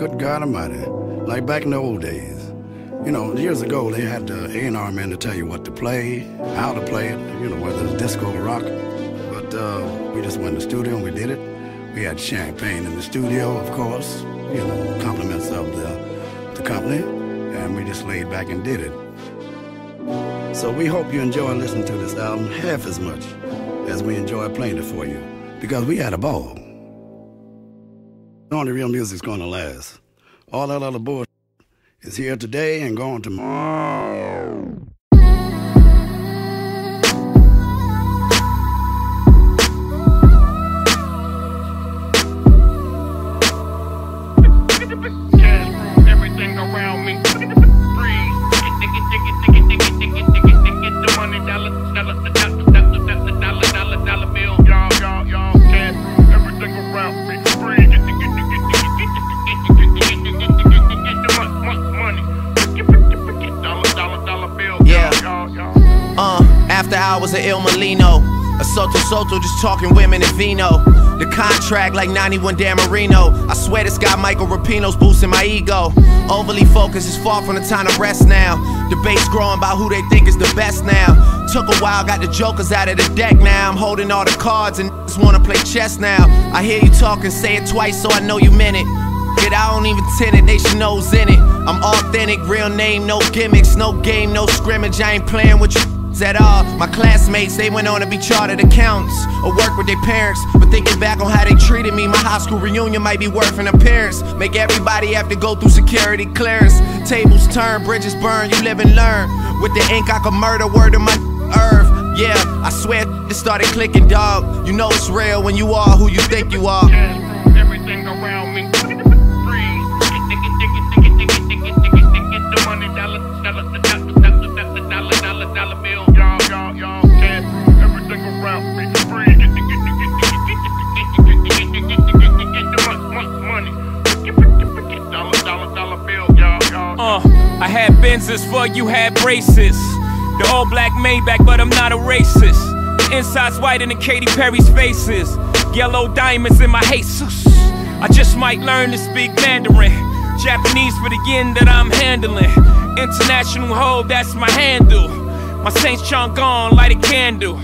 good God Almighty, like back in the old days. You know, years ago they had the A&R man to tell you what to play, how to play it, you know, whether it's disco or rock. But uh, we just went in the studio and we did it. We had champagne in the studio, of course, you know, compliments of the, the company, and we just laid back and did it. So we hope you enjoy listening to this album half as much as we enjoy playing it for you, because we had a ball. Only real music's gonna last. All that other bullshit is here today and gone tomorrow. Of Il Mulino. A Soto Soto just talking women and vino. The contract like 91 Dan Marino. I swear this guy Michael Rapino's boosting my ego. Overly focused is far from the time to rest now. Debates growing about who they think is the best now. Took a while, got the jokers out of the deck now. I'm holding all the cards and just wanna play chess now. I hear you talking, say it twice so I know you meant it. Shit, I don't even tend it, they should know's in it. I'm authentic, real name, no gimmicks, no game, no scrimmage. I ain't playing with you at all. My classmates, they went on to be chartered accountants or work with their parents. But thinking back on how they treated me, my high school reunion might be worth an appearance. Make everybody have to go through security clearance. Tables turn, bridges burn, you live and learn. With the ink, I could murder word of my earth. Yeah, I swear it started clicking, dog. You know it's real when you are who you think you are. Everything around me. I had Benzes for you had braces. The all black Maybach, but I'm not a racist. The inside's white in the Katy Perry's faces. Yellow diamonds in my Jesus. I just might learn to speak Mandarin. Japanese for the yen that I'm handling. International hoe, that's my handle. My Saints Chong gone, light a candle.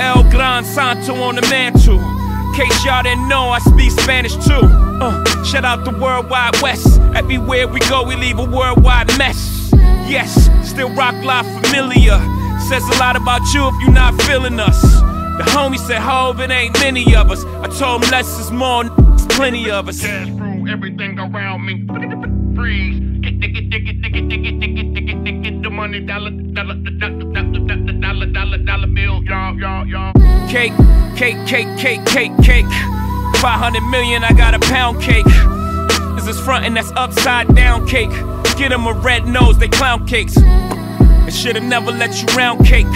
El Gran Santo on the mantle. Case y'all didn't know, I speak Spanish too. Uh, shout out the Worldwide West. Everywhere we go, we leave a worldwide mess. Yes, still rock live familiar. Says a lot about you if you're not feeling us. The homie said, Hove, it ain't many of us. I told him less is more, it's plenty of us. Cash through everything around me. Freeze. It, dig it, dig it, dig it, dig it, dig it. The money, dollar, dollar, dollar, dollar, dollar, dollar, dollar bill. Y'all, y'all, y'all. Cake, cake, cake, cake, cake, cake. 500 million, I got a pound cake. This is front and that's upside down cake. Get 'em a red nose, they clown cakes. I should've never let you round cake.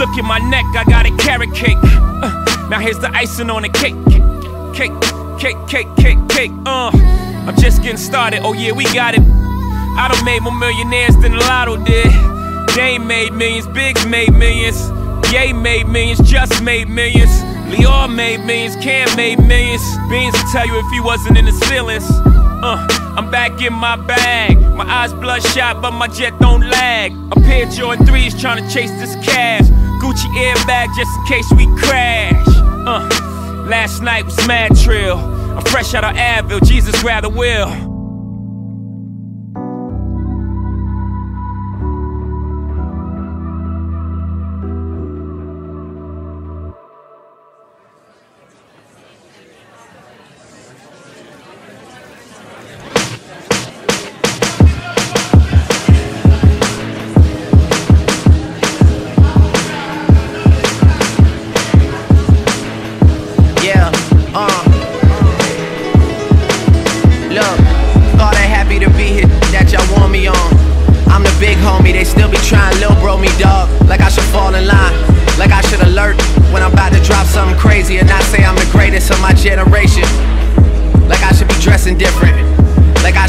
Look at my neck, I got a carrot cake. Uh, now here's the icing on the cake. Cake, cake, cake, cake, cake. Uh, I'm just getting started. Oh yeah, we got it. I done made more millionaires than Lotto did. Dame made millions, Biggs made millions. Ye made millions, Just made millions. Lyor made millions, Cam made millions. Beans will tell you if he wasn't in his feelings. Uh, I'm back in my bag. My eyes bloodshot, but my jet don't lag. A pair of Jordan 3s trying to chase this cash. Gucci airbag just in case we crash. Uh, last night was mad trill. I'm fresh out of Advil, Jesus rather will.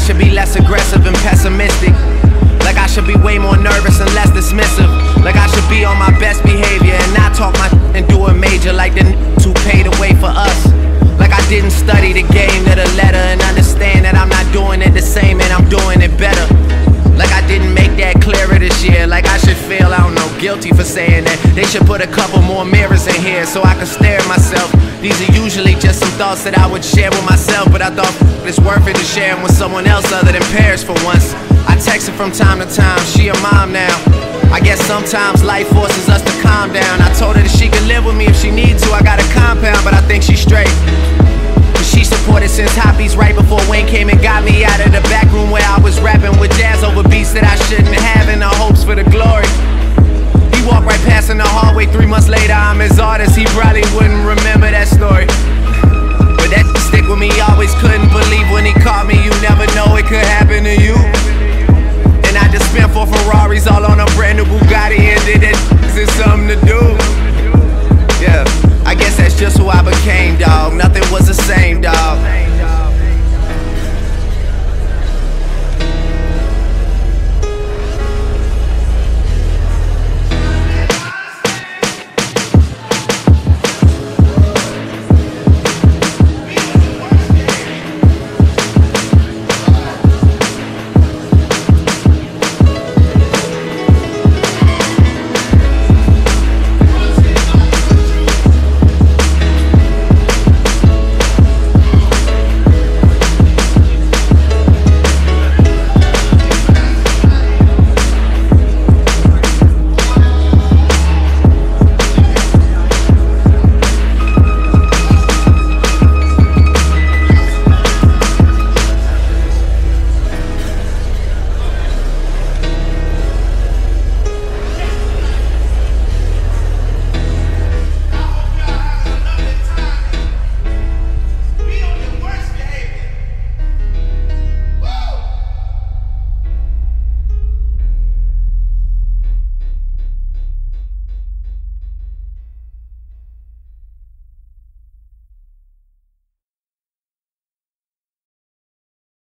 should be less aggressive and pessimistic. Like I should be way more nervous and less dismissive. Like I should be on my best behavior and not talk my and do a major like the two paid away for us. Like I didn't study the game to the letter and understand that I'm not doing it the same and I'm doing it better. Like I didn't make that clearer this year. Like I should feel I don't know guilty for saying. They should put a couple more mirrors in here so I can stare at myself. These are usually just some thoughts that I would share with myself, but I thought it's worth it to share them with someone else other than Paris for once. I text her from time to time, she a mom now. I guess sometimes life forces us to calm down. I told her that she could live with me if she needs to. I got a compound, but I think she's straight. She supported since Hoppies right before Wayne came and got me out of the back room where I was rapping with Jas over beats that I shouldn't have in the hopes for the glory. He walked right past in the hallway. Three months later, I'm his artist. He probably wouldn't remember that story. But that stick with me. Always couldn't believe when he caught me. You never know it could happen to you. And I just spent four Ferraris all on a brand new Bugatti. And did that is something to do.